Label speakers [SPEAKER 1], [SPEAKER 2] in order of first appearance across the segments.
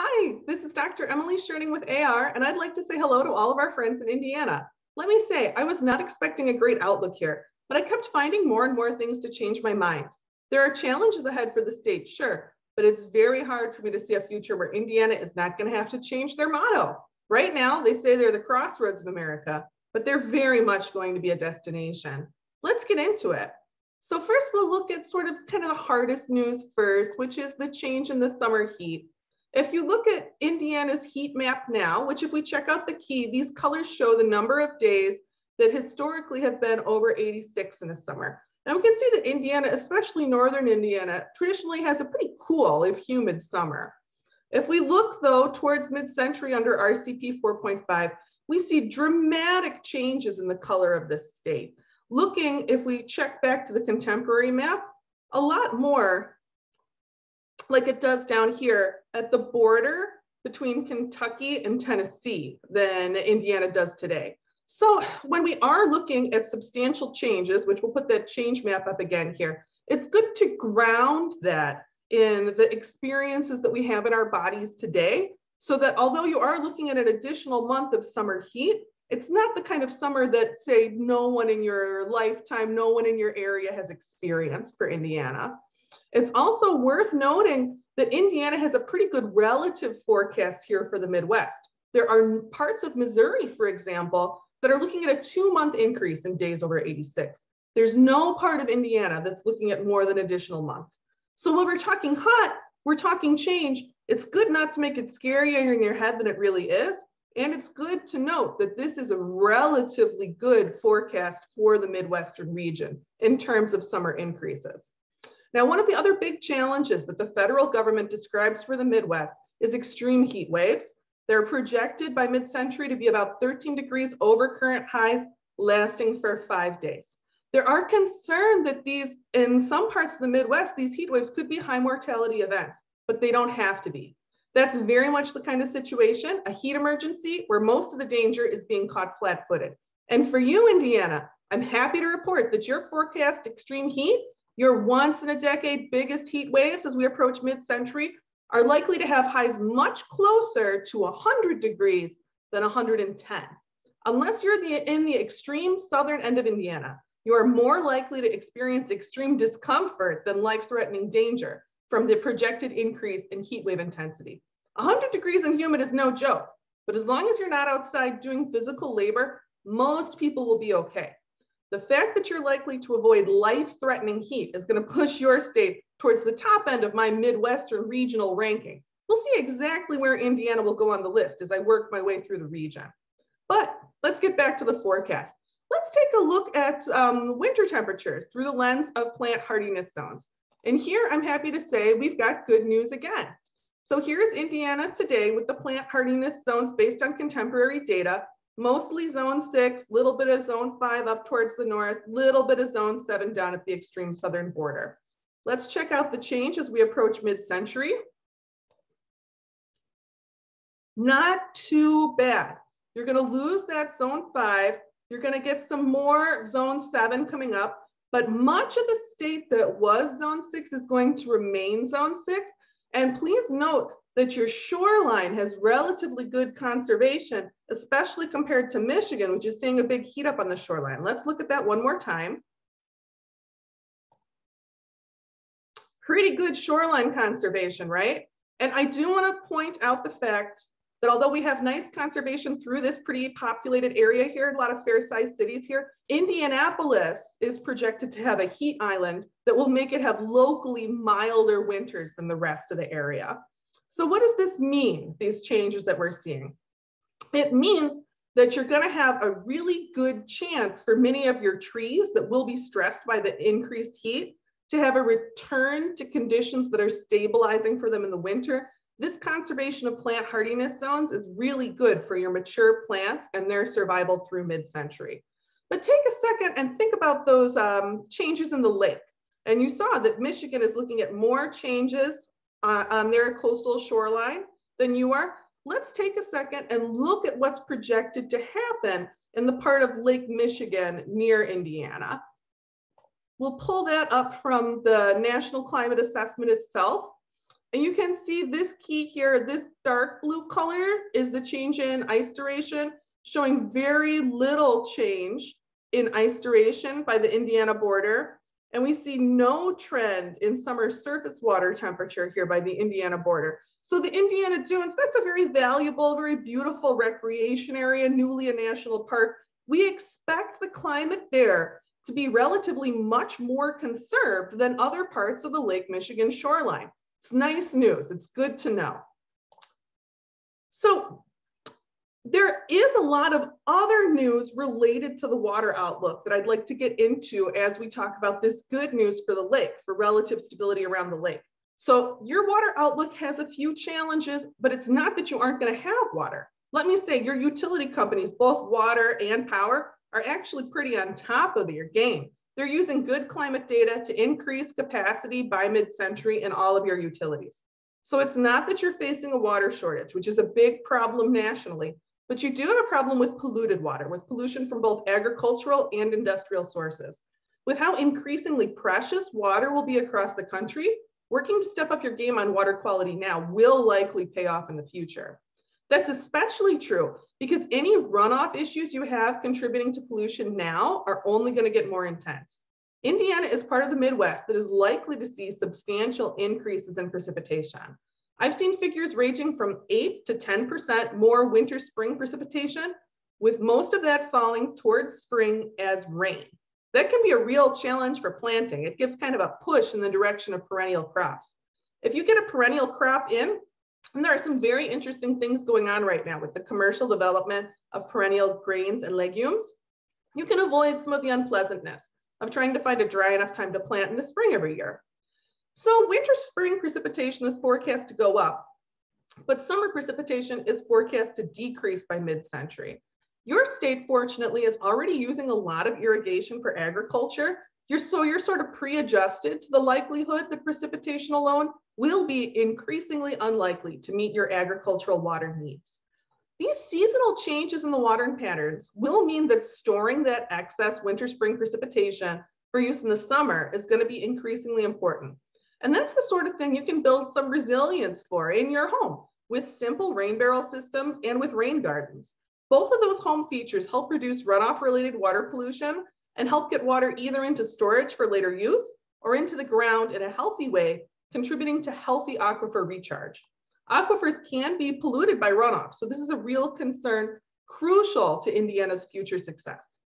[SPEAKER 1] Hi, this is Dr. Emily Schoening with AR, and I'd like to say hello to all of our friends in Indiana. Let me say, I was not expecting a great outlook here, but I kept finding more and more things to change my mind. There are challenges ahead for the state, sure, but it's very hard for me to see a future where Indiana is not going to have to change their motto. Right now, they say they're the crossroads of America, but they're very much going to be a destination. Let's get into it. So first we'll look at sort of kind of the hardest news first, which is the change in the summer heat. If you look at Indiana's heat map now, which if we check out the key, these colors show the number of days that historically have been over 86 in the summer. Now we can see that Indiana, especially Northern Indiana, traditionally has a pretty cool, if humid summer. If we look though towards mid-century under RCP 4.5, we see dramatic changes in the color of this state looking, if we check back to the contemporary map, a lot more like it does down here at the border between Kentucky and Tennessee than Indiana does today. So when we are looking at substantial changes, which we'll put that change map up again here, it's good to ground that in the experiences that we have in our bodies today so that although you are looking at an additional month of summer heat, it's not the kind of summer that say no one in your lifetime, no one in your area has experienced for Indiana. It's also worth noting that Indiana has a pretty good relative forecast here for the Midwest. There are parts of Missouri, for example, that are looking at a two month increase in days over 86. There's no part of Indiana that's looking at more than additional month. So when we're talking hot, we're talking change. It's good not to make it scarier in your head than it really is. And it's good to note that this is a relatively good forecast for the Midwestern region in terms of summer increases. Now, one of the other big challenges that the federal government describes for the Midwest is extreme heat waves. They're projected by mid-century to be about 13 degrees over current highs lasting for five days. There are concerns that these, in some parts of the Midwest, these heat waves could be high mortality events, but they don't have to be. That's very much the kind of situation, a heat emergency where most of the danger is being caught flat footed. And for you, Indiana, I'm happy to report that your forecast extreme heat, your once in a decade biggest heat waves as we approach mid century, are likely to have highs much closer to 100 degrees than 110. Unless you're the, in the extreme southern end of Indiana, you are more likely to experience extreme discomfort than life threatening danger from the projected increase in heat wave intensity. 100 degrees and humid is no joke, but as long as you're not outside doing physical labor, most people will be okay. The fact that you're likely to avoid life-threatening heat is gonna push your state towards the top end of my Midwestern regional ranking. We'll see exactly where Indiana will go on the list as I work my way through the region. But let's get back to the forecast. Let's take a look at um, winter temperatures through the lens of plant hardiness zones. And here I'm happy to say we've got good news again. So here's Indiana today with the plant hardiness zones based on contemporary data, mostly zone six, little bit of zone five up towards the north, little bit of zone seven down at the extreme southern border. Let's check out the change as we approach mid-century. Not too bad. You're gonna lose that zone five. You're gonna get some more zone seven coming up. But much of the state that was zone six is going to remain zone six. And please note that your shoreline has relatively good conservation, especially compared to Michigan, which is seeing a big heat up on the shoreline. Let's look at that one more time. Pretty good shoreline conservation, right? And I do want to point out the fact that although we have nice conservation through this pretty populated area here, a lot of fair-sized cities here, Indianapolis is projected to have a heat island that will make it have locally milder winters than the rest of the area. So what does this mean, these changes that we're seeing? It means that you're gonna have a really good chance for many of your trees that will be stressed by the increased heat to have a return to conditions that are stabilizing for them in the winter this conservation of plant hardiness zones is really good for your mature plants and their survival through mid-century. But take a second and think about those um, changes in the lake. And you saw that Michigan is looking at more changes uh, on their coastal shoreline than you are. Let's take a second and look at what's projected to happen in the part of Lake Michigan near Indiana. We'll pull that up from the National Climate Assessment itself. And you can see this key here, this dark blue color is the change in ice duration, showing very little change in ice duration by the Indiana border. And we see no trend in summer surface water temperature here by the Indiana border. So the Indiana Dunes, that's a very valuable, very beautiful recreation area, newly a national park. We expect the climate there to be relatively much more conserved than other parts of the Lake Michigan shoreline. It's nice news. It's good to know. So there is a lot of other news related to the water outlook that I'd like to get into as we talk about this good news for the lake, for relative stability around the lake. So your water outlook has a few challenges, but it's not that you aren't going to have water. Let me say your utility companies, both water and power, are actually pretty on top of your game. They're using good climate data to increase capacity by mid-century in all of your utilities. So it's not that you're facing a water shortage, which is a big problem nationally, but you do have a problem with polluted water, with pollution from both agricultural and industrial sources. With how increasingly precious water will be across the country, working to step up your game on water quality now will likely pay off in the future. That's especially true because any runoff issues you have contributing to pollution now are only going to get more intense. Indiana is part of the Midwest that is likely to see substantial increases in precipitation. I've seen figures ranging from 8 to 10% more winter spring precipitation, with most of that falling towards spring as rain. That can be a real challenge for planting. It gives kind of a push in the direction of perennial crops. If you get a perennial crop in, and there are some very interesting things going on right now with the commercial development of perennial grains and legumes. You can avoid some of the unpleasantness of trying to find a dry enough time to plant in the spring every year. So winter spring precipitation is forecast to go up, but summer precipitation is forecast to decrease by mid-century. Your state, fortunately, is already using a lot of irrigation for agriculture. You're, so you're sort of pre-adjusted to the likelihood that precipitation alone will be increasingly unlikely to meet your agricultural water needs. These seasonal changes in the watering patterns will mean that storing that excess winter spring precipitation for use in the summer is going to be increasingly important. And that's the sort of thing you can build some resilience for in your home with simple rain barrel systems and with rain gardens. Both of those home features help reduce runoff related water pollution and help get water either into storage for later use or into the ground in a healthy way contributing to healthy aquifer recharge. Aquifers can be polluted by runoff, so this is a real concern crucial to Indiana's future success.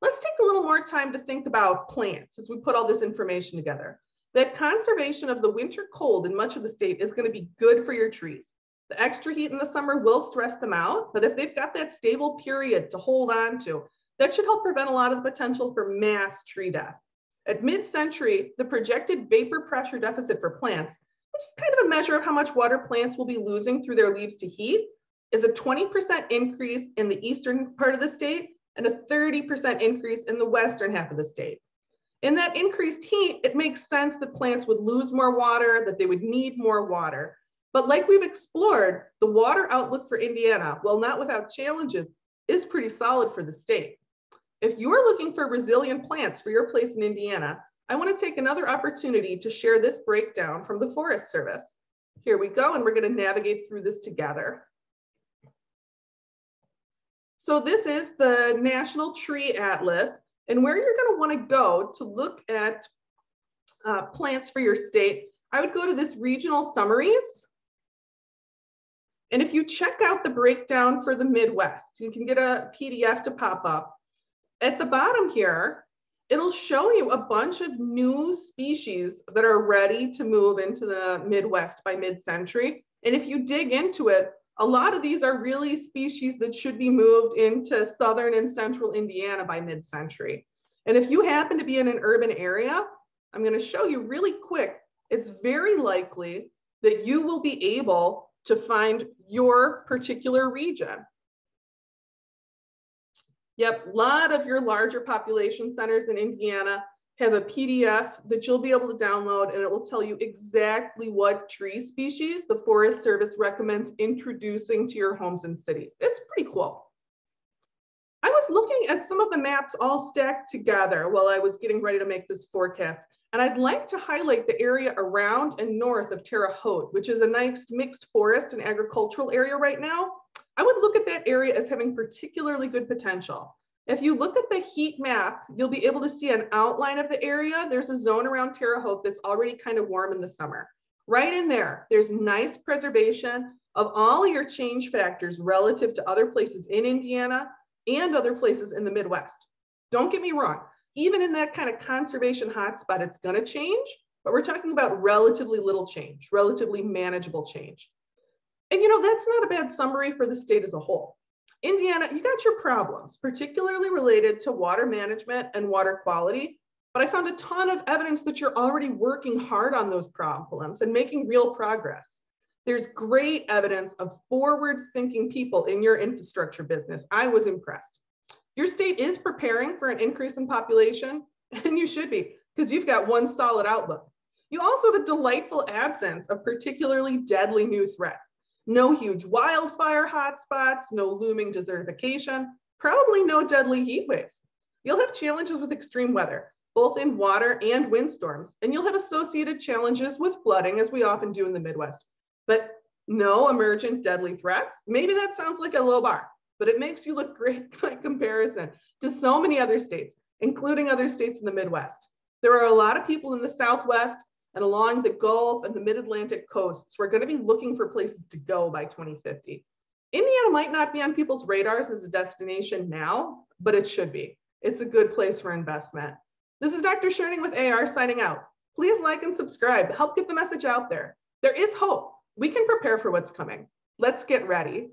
[SPEAKER 1] Let's take a little more time to think about plants as we put all this information together. That conservation of the winter cold in much of the state is going to be good for your trees. The extra heat in the summer will stress them out, but if they've got that stable period to hold on to, that should help prevent a lot of the potential for mass tree death. At mid-century, the projected vapor pressure deficit for plants, which is kind of a measure of how much water plants will be losing through their leaves to heat, is a 20% increase in the eastern part of the state and a 30% increase in the western half of the state. In that increased heat, it makes sense that plants would lose more water, that they would need more water. But like we've explored, the water outlook for Indiana, while not without challenges, is pretty solid for the state. If you're looking for resilient plants for your place in Indiana, I wanna take another opportunity to share this breakdown from the Forest Service. Here we go, and we're gonna navigate through this together. So this is the National Tree Atlas, and where you're gonna wanna go to look at uh, plants for your state, I would go to this regional summaries. And if you check out the breakdown for the Midwest, you can get a PDF to pop up. At the bottom here, it'll show you a bunch of new species that are ready to move into the Midwest by mid-century. And if you dig into it, a lot of these are really species that should be moved into Southern and Central Indiana by mid-century. And if you happen to be in an urban area, I'm gonna show you really quick, it's very likely that you will be able to find your particular region. Yep, a lot of your larger population centers in Indiana have a PDF that you'll be able to download and it will tell you exactly what tree species the Forest Service recommends introducing to your homes and cities. It's pretty cool. I was looking at some of the maps all stacked together while I was getting ready to make this forecast. And I'd like to highlight the area around and north of Terre Haute, which is a nice mixed forest and agricultural area right now. I would look at that area as having particularly good potential. If you look at the heat map, you'll be able to see an outline of the area. There's a zone around Terre Haute that's already kind of warm in the summer. Right in there, there's nice preservation of all your change factors relative to other places in Indiana and other places in the Midwest. Don't get me wrong, even in that kind of conservation hotspot, it's going to change, but we're talking about relatively little change, relatively manageable change. And you know, that's not a bad summary for the state as a whole. Indiana, you got your problems, particularly related to water management and water quality. But I found a ton of evidence that you're already working hard on those problems and making real progress. There's great evidence of forward thinking people in your infrastructure business. I was impressed. Your state is preparing for an increase in population, and you should be, because you've got one solid outlook. You also have a delightful absence of particularly deadly new threats. No huge wildfire hotspots, no looming desertification, probably no deadly heat waves. You'll have challenges with extreme weather, both in water and windstorms, and you'll have associated challenges with flooding, as we often do in the Midwest. But no emergent deadly threats. Maybe that sounds like a low bar, but it makes you look great by comparison to so many other states, including other states in the Midwest. There are a lot of people in the Southwest and along the Gulf and the mid Atlantic coasts We're going to be looking for places to go by 2050. Indiana might not be on people's radars as a destination now, but it should be. It's a good place for investment. This is Dr. Schoening with AR signing out. Please like and subscribe help get the message out there. There is hope. We can prepare for what's coming. Let's get ready.